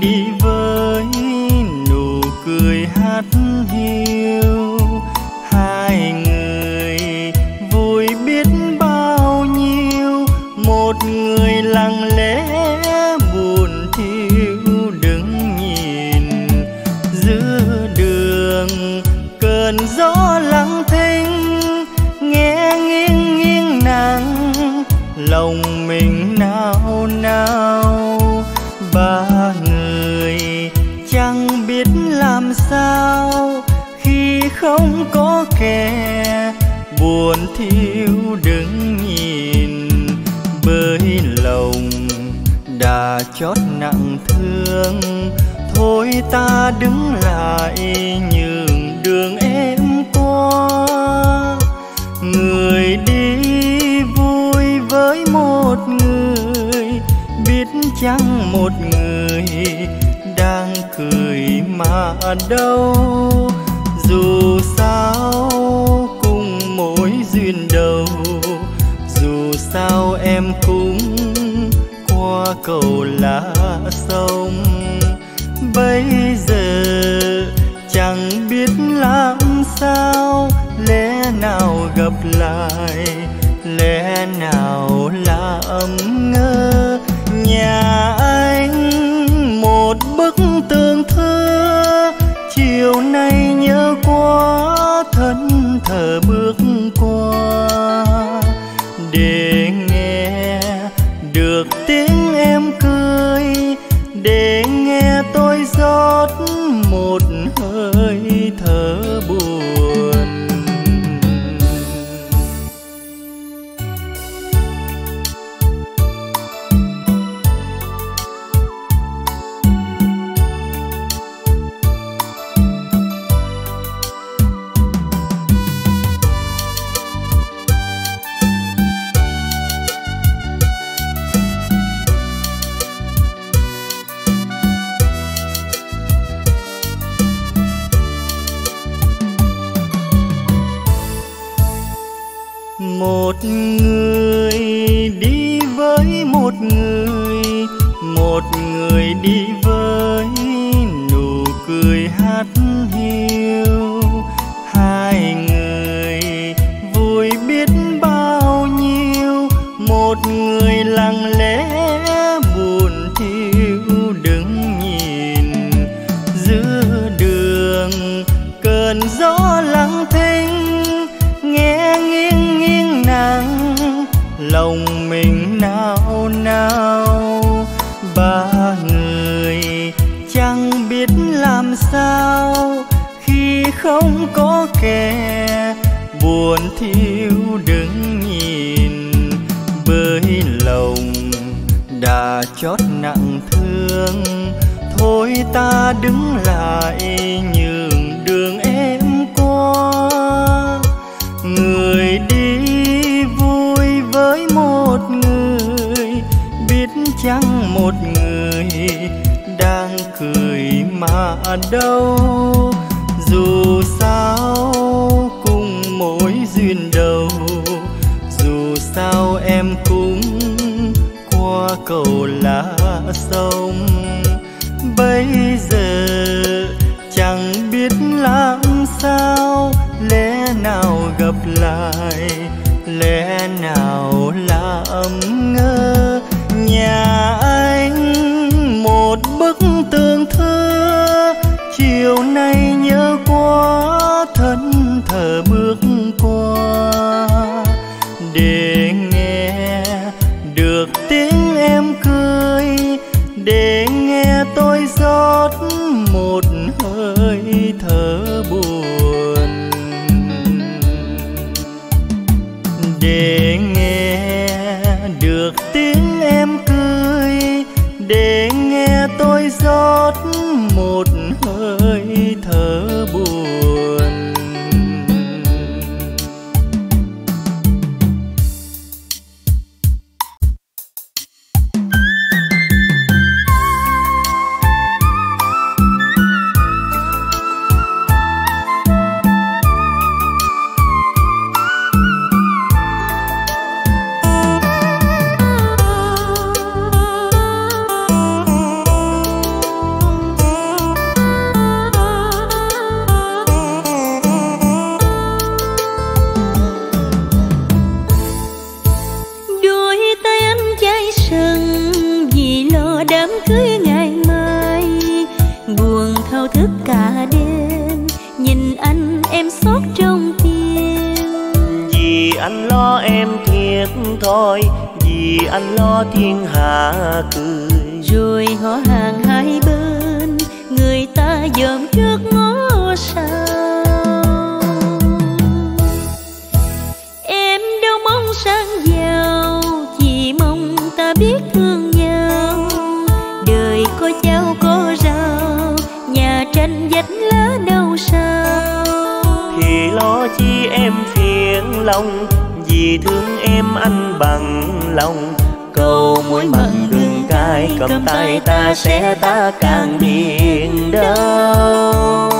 你。thiếu đứng nhìn, bới lòng đã chót nặng thương. Thôi ta đứng lại nhường đường em qua. Người đi vui với một người, biết chăng một người đang cười mà đâu. Dù sao bên đầu dù sao em cũng qua cầu lá sông. chót nặng thương. Thôi ta đứng lại nhường đường em qua. Người đi vui với một người, biết chăng một người đang cười mà đâu. Dù sao, cùng mỗi duyên đầu cầu là sông. Bây giờ എങ്ങനെ mong biết thương nhau. Đời có cháu có rau, nhà tranh vách lá đâu sao? Thì lo chi em phiền lòng, vì thương em anh bằng lòng. Cầu muối mặn gừng cay, cầm tay ta sẽ ta càng biển đâu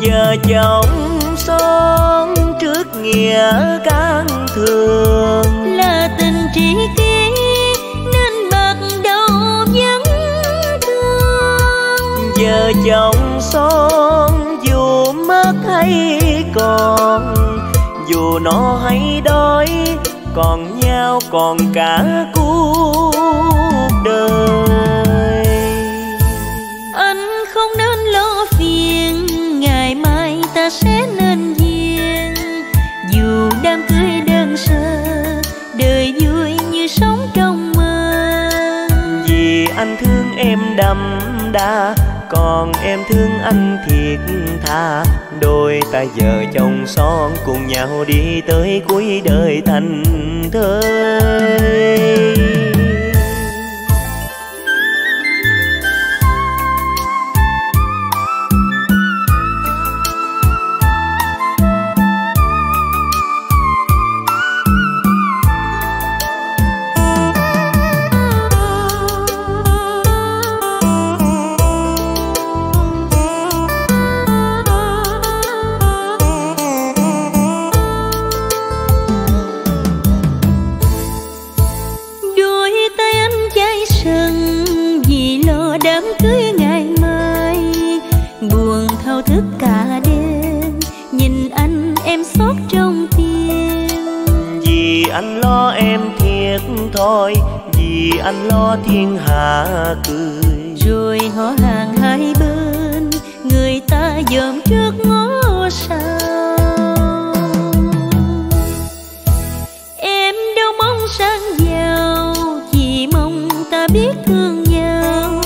giờ chồng son trước nghĩa càng thường là tình tri kỷ nên bạc đầu vẫn thương. Giờ chồng son dù mất hay còn dù nó hay đói còn nhau còn cả cuộc đời đậm đà còn em thương anh thiệt tha đôi ta giờ chồng son cùng nhau đi tới cuối đời thành thơi. Thôi vì anh lo thiên hạ cười. Rồi họ hàng hai bên người ta dòm trước ngó sau. Em đâu mong sang giàu chỉ mong ta biết thương nhau.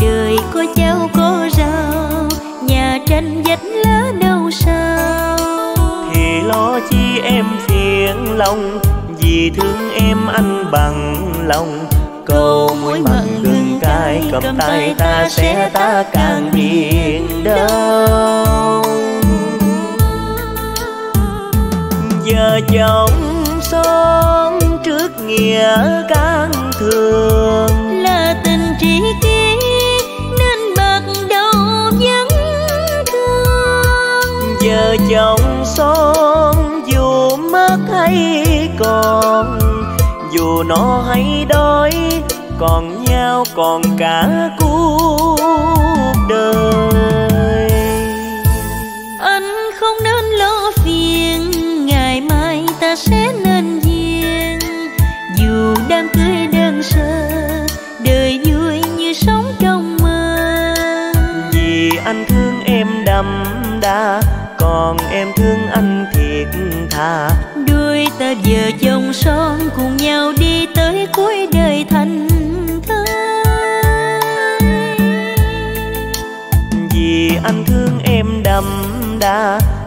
Đời có cháu có rau nhà tranh vách lá đâu sao. Thì lo chi em phiền lòng vì thương em anh bằng lòng. Cầu muối mặn gừng cay cầm tay ta sẽ ta càng biển đâu giờ chồng son trước nghĩa can thường. Là tình tri kỷ nên bạc đầu vẫn thương. Giờ chồng son hay còn dù nó hay đói còn nhau còn cả cuộc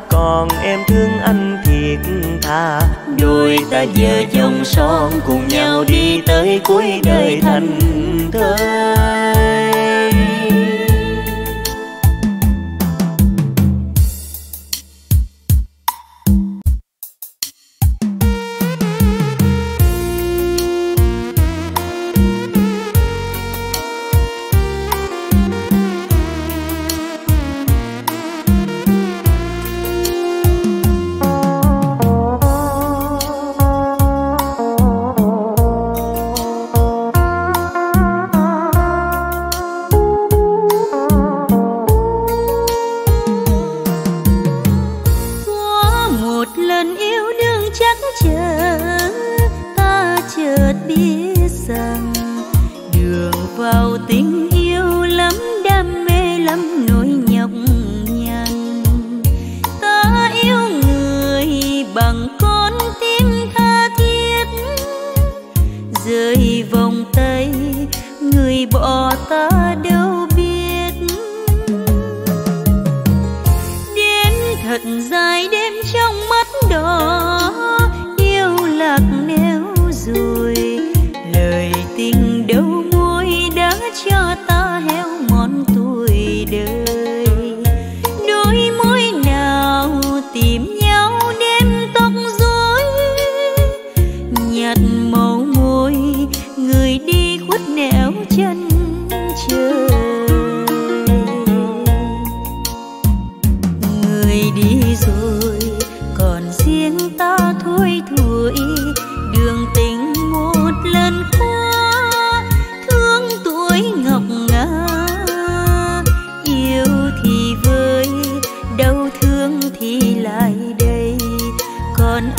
còn em thương anh thiệt thà. Đôi ta giờ chồng son cùng nhau đi tới cuối đời thành thơi.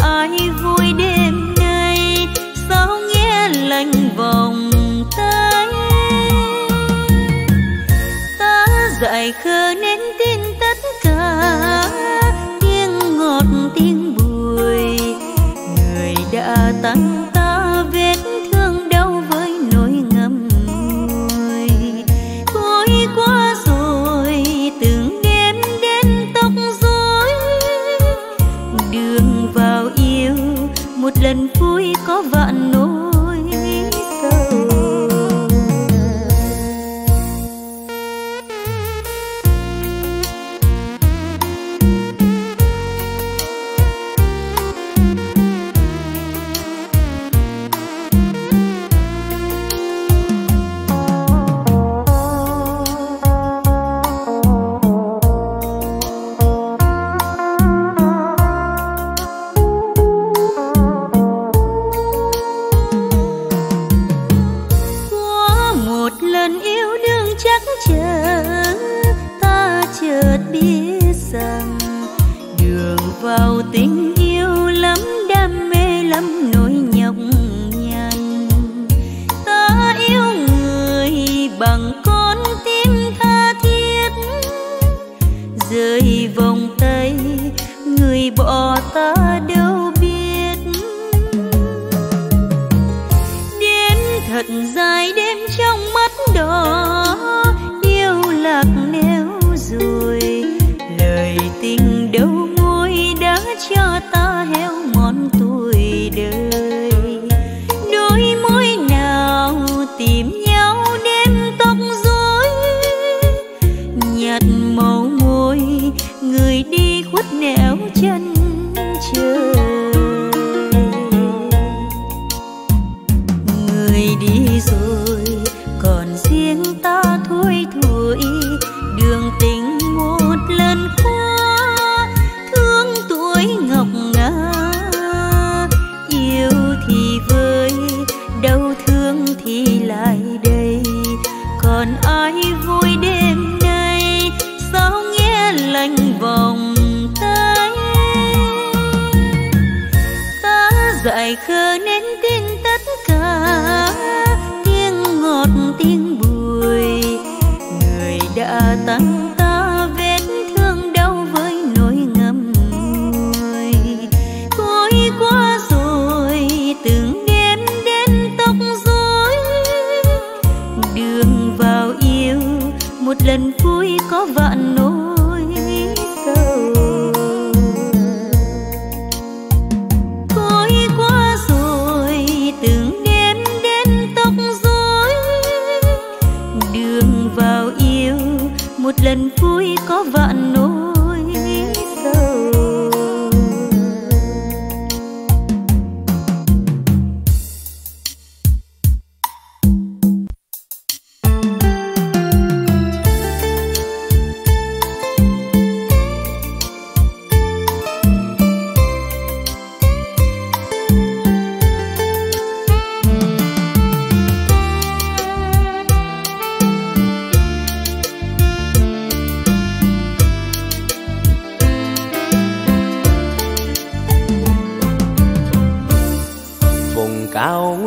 Ai vui có vạn nỗi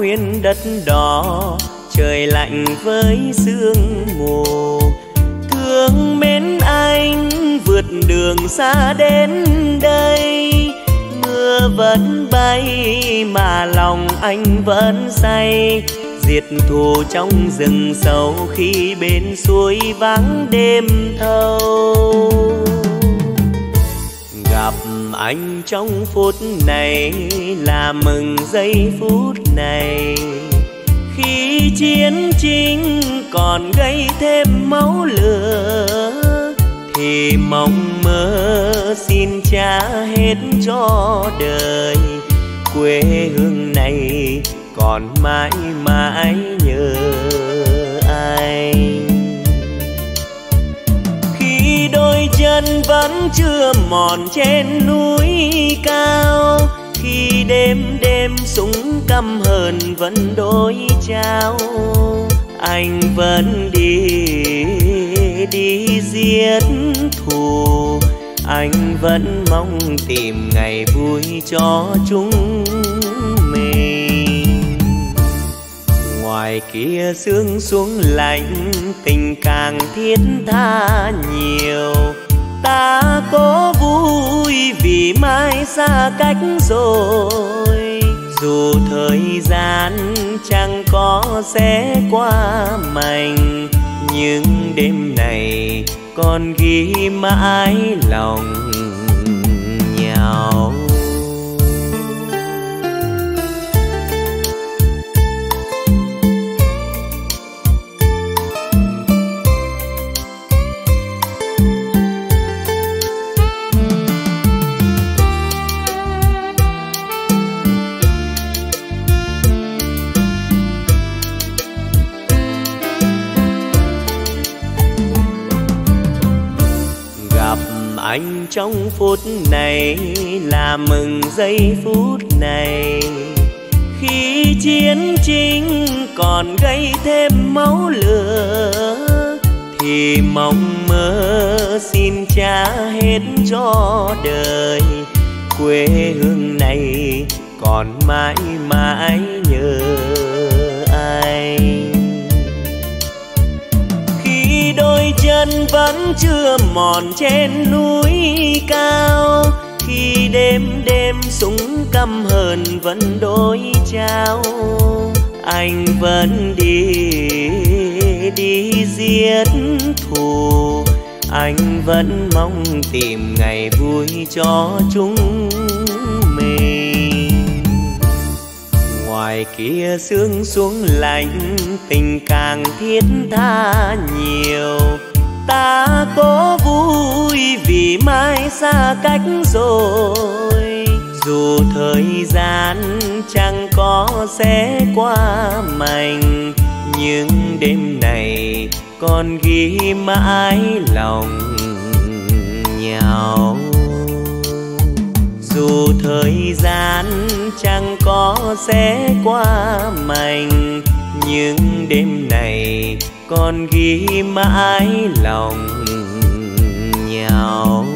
nguyên đất đỏ, trời lạnh với sương mù. Thương mến anh vượt đường xa đến đây. Mưa vẫn bay mà lòng anh vẫn say. Diệt thù trong rừng sâu khi bên suối vắng đêm thâu. Gặp anh trong phút này là mừng giây phút này. Khi chiến tranh còn gây thêm máu lửa, thì mong mơ xin trả hết cho đời. Quê hương này còn mãi mãi nhớ anh chân vẫn chưa mòn trên núi cao. Khi đêm đêm súng căm hờn vẫn đối trao. Anh vẫn đi đi giết thù. Anh vẫn mong tìm ngày vui cho chúng mình. Ngoài kia sương xuống lạnh, tình càng thiết tha nhiều ta có vui vì mai xa cách rồi dù thời gian chẳng có sẽ qua mành. nhưng đêm này còn ghi mãi lòng nhau phút này là mừng giây phút này. Khi chiến tranh còn gây thêm máu lửa, thì mong mơ xin trả hết cho đời. Quê hương này còn mãi mãi nhớ anh chân vẫn chưa mòn trên núi cao. Khi đêm đêm súng căm hờn vẫn đối trao anh vẫn đi đi giết thù. Anh vẫn mong tìm ngày vui cho chúng mình. Ngoài kia sương xuống lạnh, tình càng thiết tha nhiều ta có vui vì mai xa cách rồi. Dù thời gian chẳng có sẽ qua mành, nhưng đêm này còn ghi mãi lòng nhau. Dù thời gian chẳng có sẽ qua mành, nhưng đêm này còn ghi mãi lòng nhau.